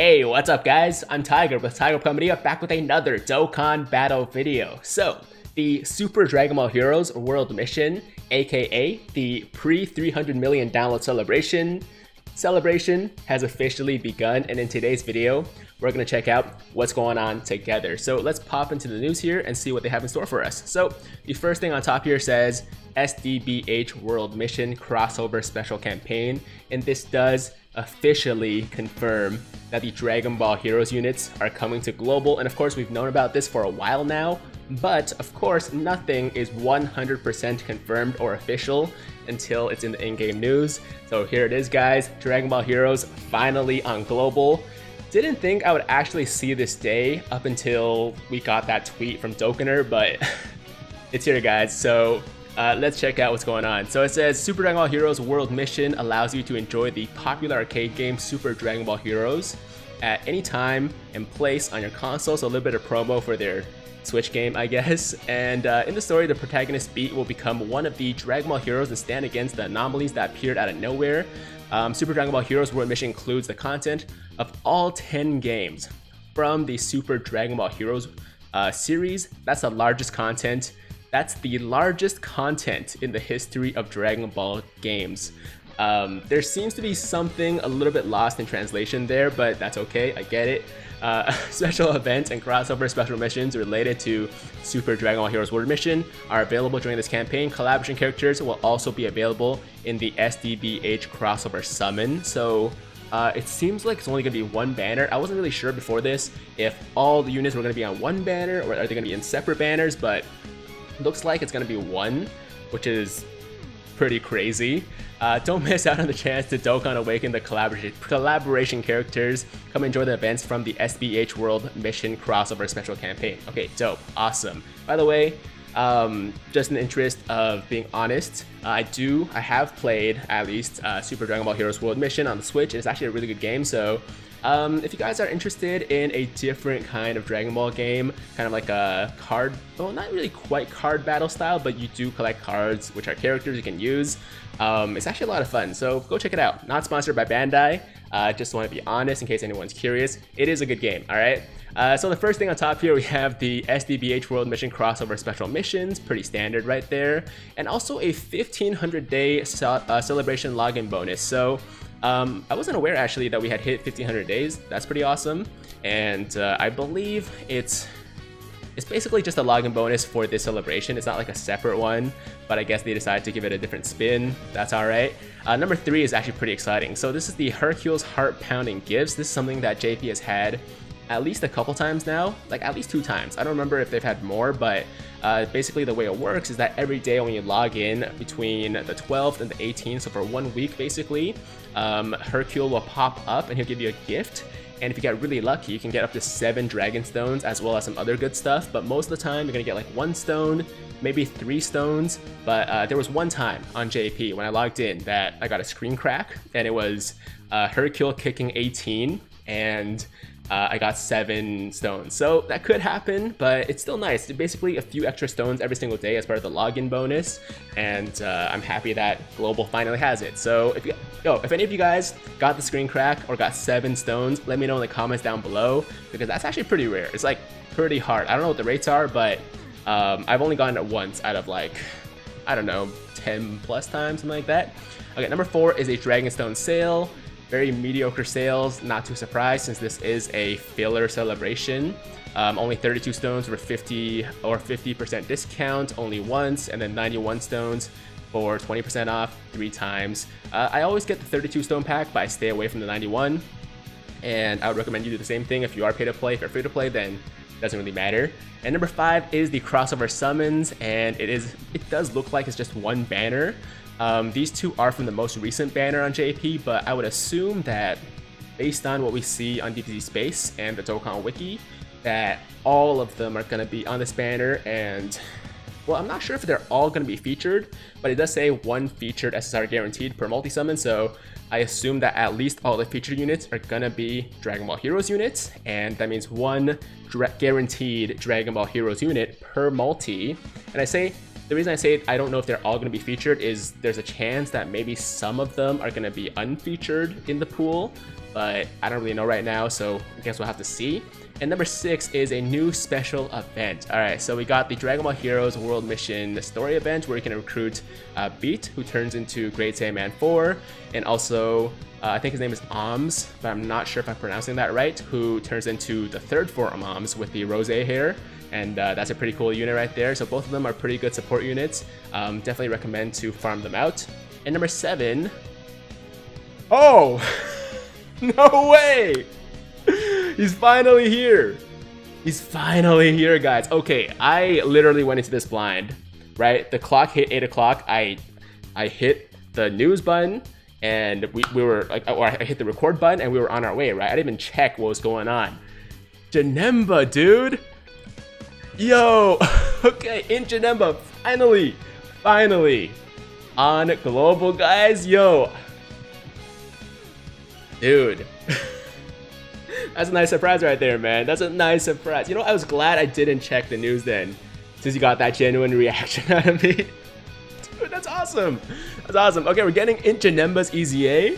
Hey, what's up guys? I'm Tiger with Tiger Pro Media back with another Dokkan Battle video. So, the Super Dragon Ball Heroes World Mission, aka the pre-300 million download celebration, celebration has officially begun and in today's video, we're to check out what's going on together. So let's pop into the news here and see what they have in store for us. So the first thing on top here says SDBH World Mission Crossover Special Campaign, and this does officially confirm that the Dragon Ball Heroes units are coming to global, and of course we've known about this for a while now, but of course nothing is 100% confirmed or official until it's in the in-game news. So here it is guys, Dragon Ball Heroes finally on global. Didn't think I would actually see this day up until we got that tweet from Dokener, but it's here guys. So uh, let's check out what's going on. So it says Super Dragon Ball Heroes World Mission allows you to enjoy the popular arcade game Super Dragon Ball Heroes at any time and place on your console. So a little bit of promo for their Switch game, I guess. And uh, in the story, the protagonist Beat will become one of the Dragon Ball heroes and stand against the anomalies that appeared out of nowhere. Um, Super Dragon Ball Heroes World Mission includes the content of all 10 games from the Super Dragon Ball Heroes uh, series. That's the largest content. That's the largest content in the history of Dragon Ball games. Um, there seems to be something a little bit lost in translation there, but that's okay, I get it. Uh, special events and crossover special missions related to Super Dragon Ball Heroes World Mission are available during this campaign. Collaboration characters will also be available in the SDBH crossover summon. So uh, it seems like it's only going to be one banner. I wasn't really sure before this if all the units were going to be on one banner or are they going to be in separate banners, but looks like it's going to be one, which is pretty crazy. Uh, don't miss out on the chance to Dokkan Awaken the collaboration, collaboration characters. Come enjoy the events from the SBH World Mission Crossover Special Campaign. Okay, dope. Awesome. By the way, um, just in the interest of being honest, uh, I do, I have played at least uh, Super Dragon Ball Heroes World Mission on the Switch. It's actually a really good game, so um, if you guys are interested in a different kind of Dragon Ball game, kind of like a card, well, not really quite card battle style, but you do collect cards, which are characters you can use. Um, it's actually a lot of fun, so go check it out. Not sponsored by Bandai, uh, just want to be honest in case anyone's curious. It is a good game, all right? Uh, so the first thing on top here, we have the SDBH World Mission Crossover Special Missions, pretty standard right there, and also a 1500 day ce uh, celebration login bonus. So um, I wasn't aware actually that we had hit 1500 days. That's pretty awesome. And uh, I believe it's it's basically just a login bonus for this celebration. It's not like a separate one, but I guess they decided to give it a different spin. That's all right. Uh, number three is actually pretty exciting. So this is the Hercules Heart Pounding Gifts. This is something that JP has had at least a couple times now, like at least two times. I don't remember if they've had more, but uh, basically the way it works is that every day when you log in between the 12th and the 18th, so for one week basically, um, Hercule will pop up and he'll give you a gift. And if you get really lucky, you can get up to seven Dragon Stones as well as some other good stuff. But most of the time, you're gonna get like one stone, maybe three stones. But uh, there was one time on JP when I logged in that I got a screen crack, and it was uh, Hercule kicking 18, and uh, I got seven stones. So that could happen, but it's still nice. Basically, a few extra stones every single day as part of the login bonus, and uh, I'm happy that Global finally has it. So if you, yo, if any of you guys got the screen crack or got seven stones, let me know in the comments down below because that's actually pretty rare. It's like pretty hard. I don't know what the rates are, but um, I've only gotten it once out of like I don't know 10 plus times, something like that. Okay, number four is a Dragonstone sale. Very mediocre sales, not too surprised since this is a filler celebration. Um, only 32 stones for 50 or 50% discount only once, and then 91 stones for 20% off three times. Uh, I always get the 32 stone pack, but I stay away from the 91. And I would recommend you do the same thing if you are pay to play. If you're free to play, then doesn't really matter. And number five is the crossover summons, and it is it does look like it's just one banner. Um, these two are from the most recent banner on JP, but I would assume that based on what we see on DBZ Space and the Dokkan Wiki, that all of them are going to be on this banner and well, I'm not sure if they're all going to be featured, but it does say one featured SSR guaranteed per multi-summon, so I assume that at least all the featured units are going to be Dragon Ball Heroes units, and that means one dra guaranteed Dragon Ball Heroes unit per multi. And I say the reason I say it, I don't know if they're all going to be featured is there's a chance that maybe some of them are going to be unfeatured in the pool, but I don't really know right now, so I guess we'll have to see. And number six is a new special event. All right, so we got the Dragon Ball Heroes World Mission Story event where you can recruit uh, Beat, who turns into Great Saiyaman 4, and also uh, I think his name is Oms, but I'm not sure if I'm pronouncing that right, who turns into the third form Oms with the rose hair. And uh, that's a pretty cool unit right there. So both of them are pretty good support units. Um, definitely recommend to farm them out. And number seven. Oh! no way! He's finally here. He's finally here, guys. Okay, I literally went into this blind, right? The clock hit 8 o'clock. I I hit the news button, and we, we were, like, or I hit the record button, and we were on our way, right? I didn't even check what was going on. Janemba, dude. Yo, okay, in Janemba, finally, finally, on Global, guys. Yo, dude. That's a nice surprise right there, man. That's a nice surprise. You know, I was glad I didn't check the news then, since you got that genuine reaction out of me. Dude, that's awesome. That's awesome. Okay, we're getting into Nemba's EZA.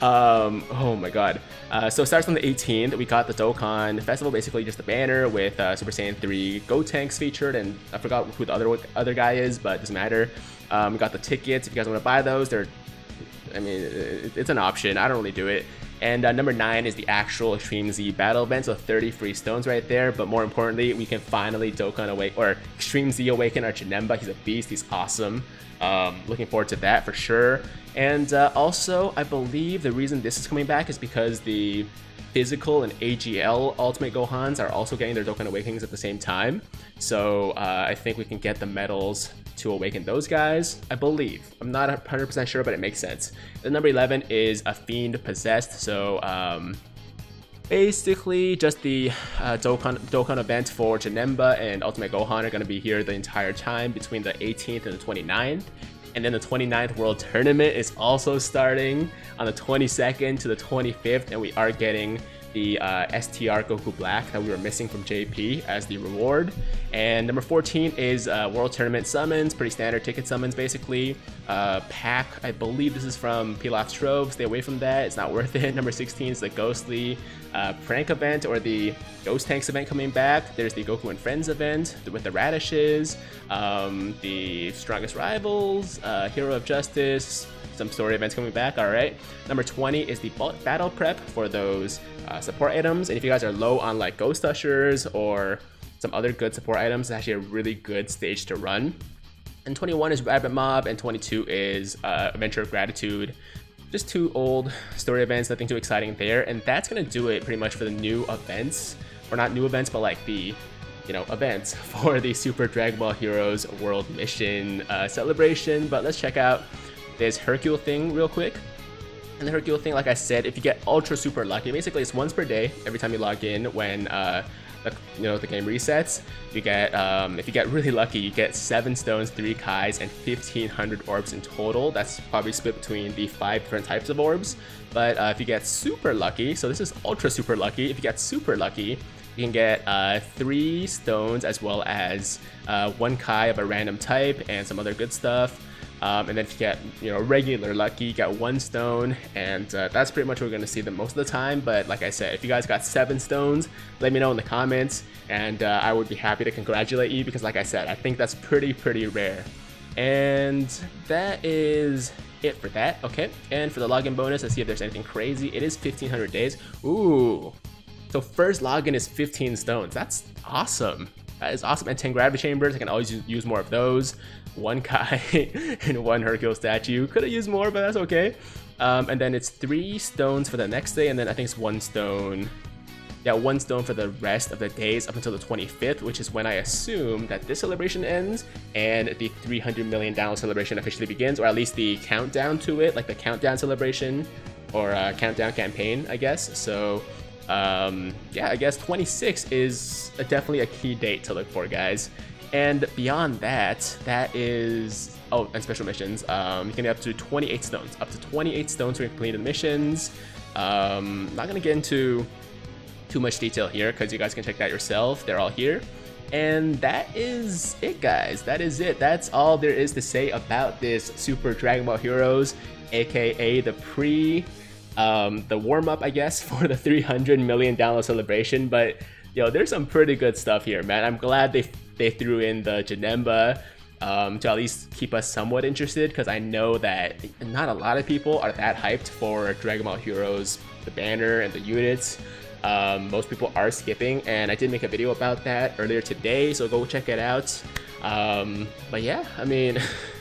Um, oh my god. Uh, so it starts on the 18th. We got the Dokkan Festival, basically just a banner with uh, Super Saiyan 3 Gotenks featured, and I forgot who the other other guy is, but it doesn't matter. Um, we got the tickets. If you guys want to buy those, they're, I mean, it's an option. I don't really do it. And uh, number 9 is the actual Extreme Z battle event, so 30 free stones right there. But more importantly, we can finally Dokkan Awake, or Extreme Z Awaken our Janemba. He's a beast, he's awesome. Um, looking forward to that for sure. And uh, also, I believe the reason this is coming back is because the physical and AGL Ultimate Gohans are also getting their Dokkan Awakenings at the same time. So uh, I think we can get the medals to awaken those guys, I believe. I'm not 100% sure, but it makes sense. The number 11 is a Fiend Possessed, so um, basically just the uh, Dokkan, Dokkan event for Janemba and Ultimate Gohan are going to be here the entire time between the 18th and the 29th. And then the 29th World Tournament is also starting on the 22nd to the 25th, and we are getting the uh, STR Goku Black that we were missing from JP as the reward. And number 14 is uh, World Tournament Summons, pretty standard ticket summons basically. Uh, pack, I believe this is from Pilaf Trove, stay away from that, it's not worth it. Number 16 is the Ghostly uh, Prank event or the Ghost Tanks event coming back. There's the Goku and Friends event with the Radishes, um, the Strongest Rivals, uh, Hero of Justice, some story events coming back, alright. Number 20 is the battle prep for those uh, support items. And if you guys are low on like Ghost Ushers or some other good support items, it's actually a really good stage to run. And 21 is Rabbit Mob, and 22 is uh, Adventure of Gratitude. Just two old story events, nothing too exciting there. And that's gonna do it pretty much for the new events. Or not new events, but like the you know, events for the Super Dragon Ball Heroes World Mission uh, celebration. But let's check out this Hercule thing real quick. And the Hercule thing, like I said, if you get ultra super lucky, basically it's once per day every time you log in when uh, the, you know the game resets. You get um, if you get really lucky, you get seven stones, three kais, and 1500 orbs in total. That's probably split between the five different types of orbs. But uh, if you get super lucky, so this is ultra super lucky. If you get super lucky, you can get uh, three stones as well as uh, one kai of a random type and some other good stuff. Um, and then if you get, you know, regular lucky, you got one stone, and uh, that's pretty much what we're going to see the most of the time. But like I said, if you guys got seven stones, let me know in the comments, and uh, I would be happy to congratulate you because like I said, I think that's pretty, pretty rare. And that is it for that, okay? And for the login bonus, let's see if there's anything crazy. It is 1500 days. Ooh. So first login is 15 stones. That's awesome. That is awesome. And 10 gravity chambers, I can always use more of those one Kai and one Hercule statue. Could have used more, but that's okay. Um, and then it's three stones for the next day, and then I think it's one stone. Yeah, one stone for the rest of the days up until the 25th, which is when I assume that this celebration ends and the 300 million download celebration officially begins, or at least the countdown to it, like the countdown celebration or uh, countdown campaign, I guess. So, um, yeah, I guess 26 is definitely a key date to look for, guys. And beyond that, that is oh, and special missions. Um, you can get up to 28 stones, up to 28 stones to complete the missions. Um, not gonna get into too much detail here because you guys can check that yourself. They're all here. And that is it, guys. That is it. That's all there is to say about this Super Dragon Ball Heroes, aka the pre um, the warm up, I guess, for the 300 million download celebration. But yo, there's some pretty good stuff here, man. I'm glad they they threw in the Janemba um, to at least keep us somewhat interested because I know that not a lot of people are that hyped for Dragon Ball Heroes, the banner and the units. Um, most people are skipping, and I did make a video about that earlier today, so go check it out. Um, but yeah, I mean,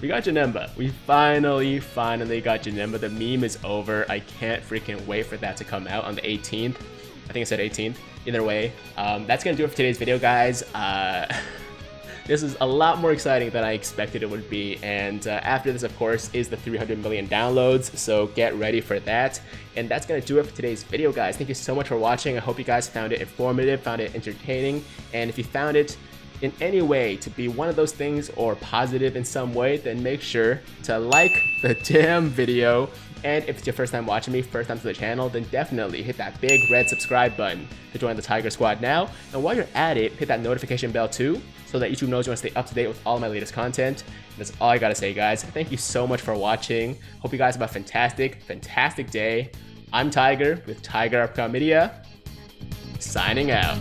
we got Janemba. We finally, finally got Janemba. The meme is over. I can't freaking wait for that to come out on the 18th. I think I said 18th. Either way, um, that's gonna do it for today's video, guys. Uh, This is a lot more exciting than I expected it would be, and uh, after this, of course, is the 300 million downloads, so get ready for that. And that's gonna do it for today's video, guys. Thank you so much for watching. I hope you guys found it informative, found it entertaining, and if you found it in any way to be one of those things or positive in some way, then make sure to like the damn video. And if it's your first time watching me, first time to the channel, then definitely hit that big red subscribe button to join the Tiger Squad now. And while you're at it, hit that notification bell too so that YouTube knows you want to stay up to date with all my latest content. And that's all I gotta say, guys. Thank you so much for watching. Hope you guys have a fantastic, fantastic day. I'm Tiger with Tiger Uppercut Media, signing out.